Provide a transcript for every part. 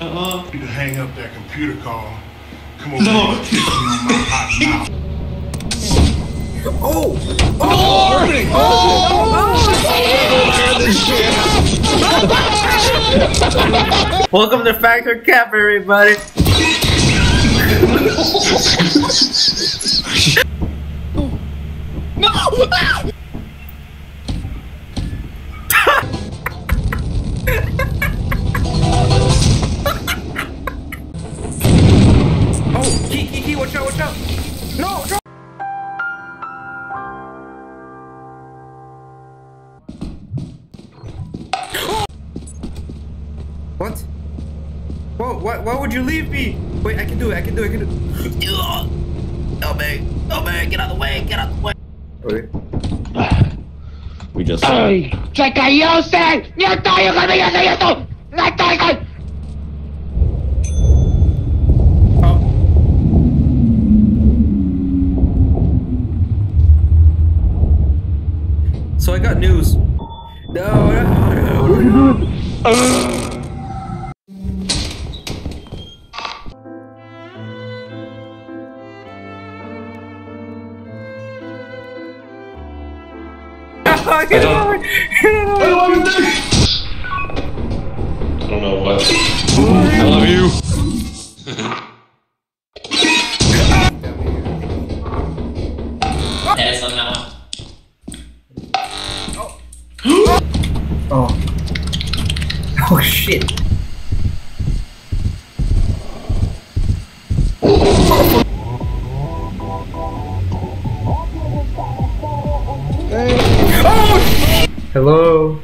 Uh-uh. You can hang up that computer call. Come over no. here and kiss me on my hot mouth. Oh! Oh oh! oh! oh! Welcome to Factor Cap, everybody. What? Whoa, why, why would you leave me? Wait, I can do it, I can do it, I can do it. Oh man, oh man, get out of the way, get out of the way. Okay. We just. ¡Ay! ¡Se cayó usted! ¡Nieto! ¡Hijo mío, soy esto! ¡No estoy con... So I got news. No, no, no, no. I don't, Hello.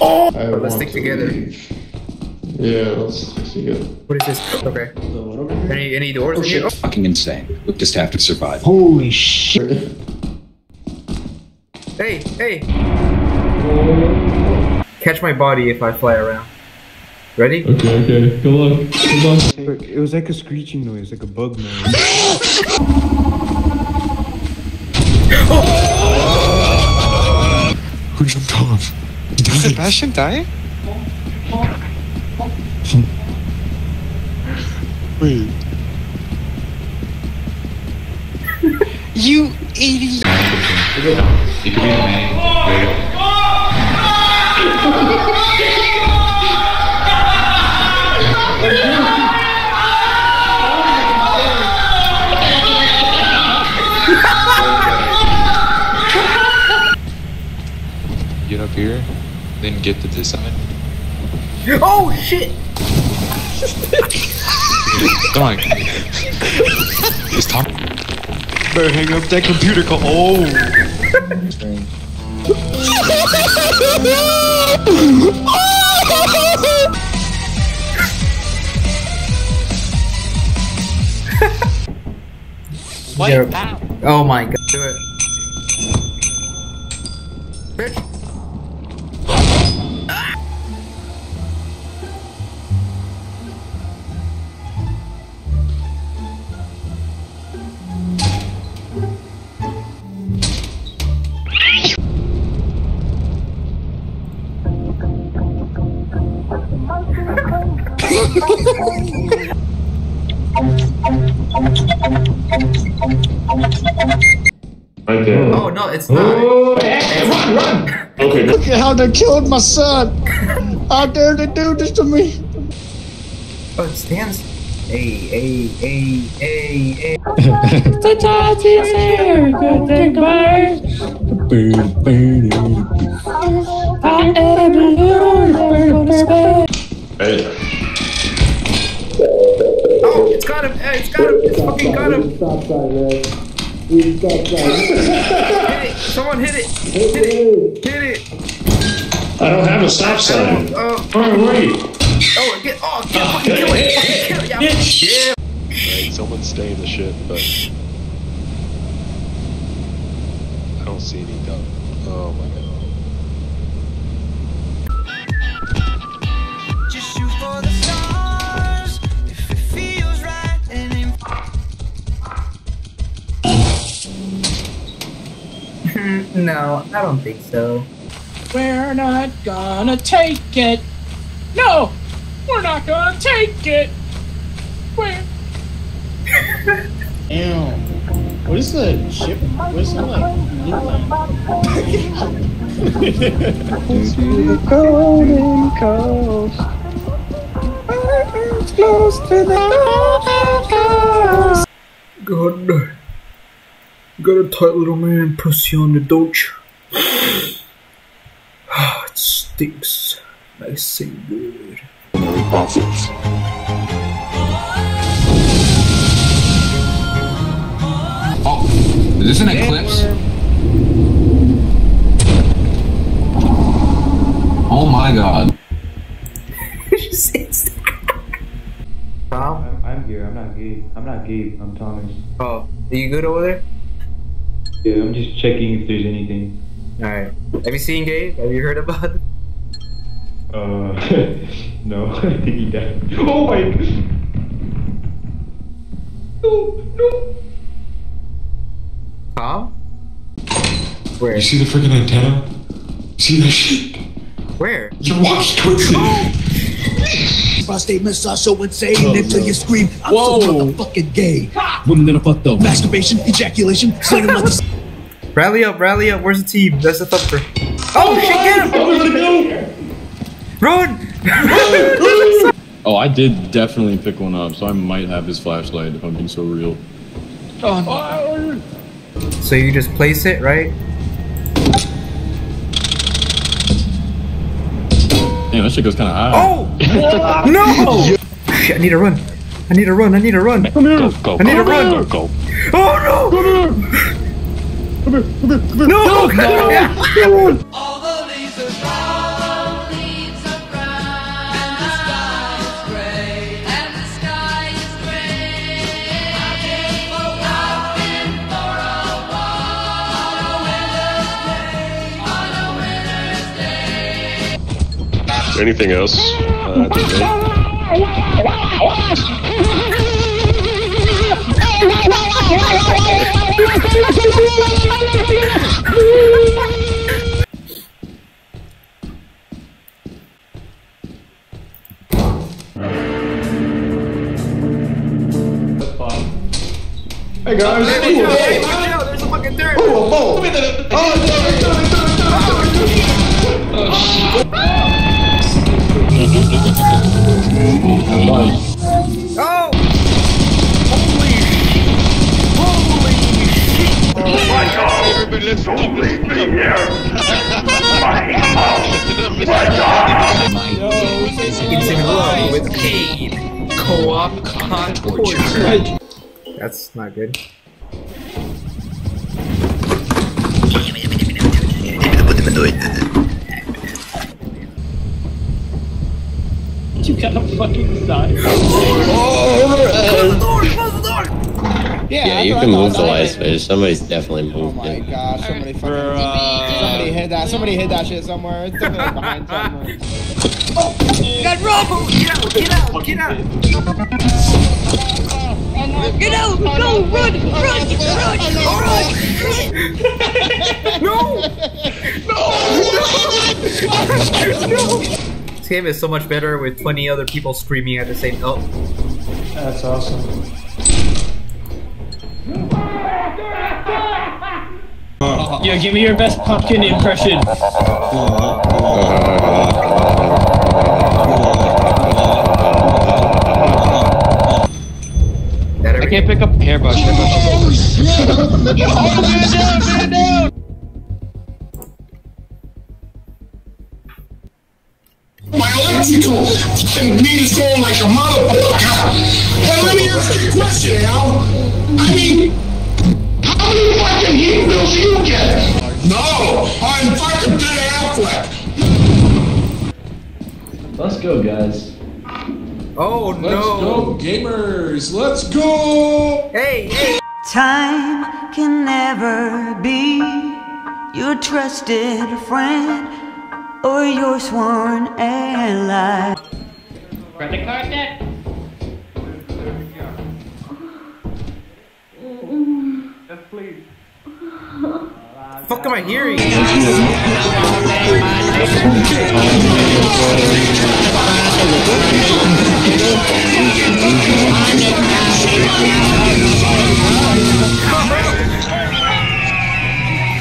Oh! let's stick together. Yeah, let's stick together. What is this? Okay. Any any doors oh, in shit. here? Fucking insane. We just have to survive. Holy shit. Hey, hey! Catch my body if I fly around. Ready? Okay, okay. Come on. Come on. It was like a screeching noise, like a bug noise. Who jumped off? Did Sebastian die? Wait. you idiot! Up here, then get to this side. Oh shit! Come on. It's time. Better hang up that computer call. Oh! what? Oh my god. Do it. Right there. Oh no, it's not. Oh, hey, run, run! Okay, Look at how they killed my son! How dare they do this to me? Oh, it stands. Hey, hey, hey, hey, hey. The touch is here, good thing bird. I am blue, bird for space. Hey. It's got him! Hey, it's got him! It's fucking got him! Stop sign, man! hit it! Someone hit it! Hit it! Hit it! I don't have a stop sign. Oh, oh wait. Oh, get, oh, get, oh, fucking kill it! Fucking kill it! Yeah. yeah. Right, someone stay in the ship, but I don't see any gun. Oh my god. No, I don't think so. We're not gonna take it. No, we're not gonna take it. We're Damn. What is the ship? What is it like? God. Got a tight little man pussy on the doge. it stinks. Nice and good. Oh, is this an eclipse? Oh my god. Tom? I'm, I'm here. I'm not Gabe. I'm not Gabe. I'm Thomas. Oh, are you good over there? Yeah, I'm just checking if there's anything. Alright. Have you seen Gabe? Have you heard about it? Uh, no. I think he died. Oh my. No, no. Tom? Where? You see the freaking antenna? See that shit? Where? Your watch twisted. My statements are so insane until you scream, I'm Whoa. so motherfucking gay. Women gonna fuck though. Masturbation, ejaculation, slinging like a Rally up, rally up. Where's the team? That's the thumper. Oh, shit, get him! Run! Oh, I did definitely pick one up, so I might have his flashlight if I'm being so real. Oh. So you just place it, right? Damn, that shit goes kind of high. Oh! no! Shit, I need to run. I need to run. I need to run. Go, go, I need to go, run. go, go. Oh no! No! Anything else? Uh, today? Hey guys. Hey, watch out! There's a fucking Oh! Holy shit! Holy shit! My God! Everybody, let's don't leave me here! My God! It's in love with pain. Co-op con torture. That's not good. you gotta fucking die. Yeah, Yeah, you can move the light switch. Somebody's definitely moved it. Oh my it. gosh, somebody fucking somebody hid that somebody hid that shit somewhere. It's definitely behind somewhere. God, run! Get out! Get out! Get out! Get out! Go! Run! Run! Run! Run! No! This game is so much better with 20 other people screaming at the same. Oh. That's awesome. Yo, give me your best pumpkin impression. I can't pick up hairbrush. Oh, oh, My electrical meter's going like a motherfucker. Hey, let me ask you a question, Al. I mean, how many fucking heat bills you get? No, I'm fucking Ben Affleck. Let's go, guys. Oh no. Let's go, gamers. Let's go. Hey, hey. Time can never be your trusted friend or you're sworn ally. Brenda Carson. Yes, please. Fuck am I hearing?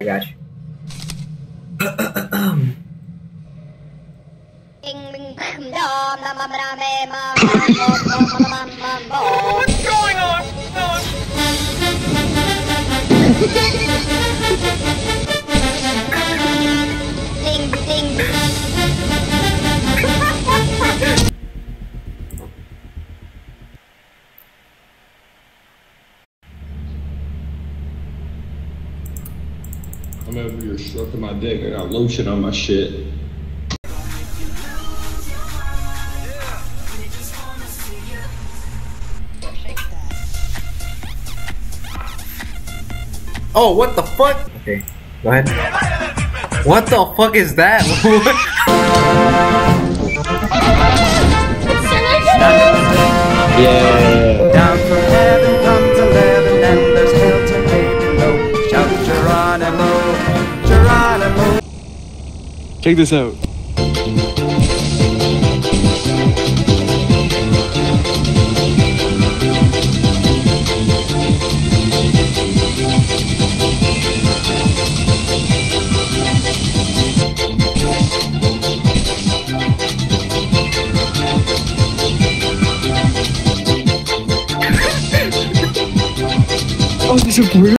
I got you. What's going on? I'm over here stroking my dick. I got lotion on my shit. Oh, what the fuck? Okay, go ahead. What the fuck is that? Yeah. Down from heaven comes eleven, and there's hell to pay below. Shout Geronimo, Geronimo. Check this out. There's a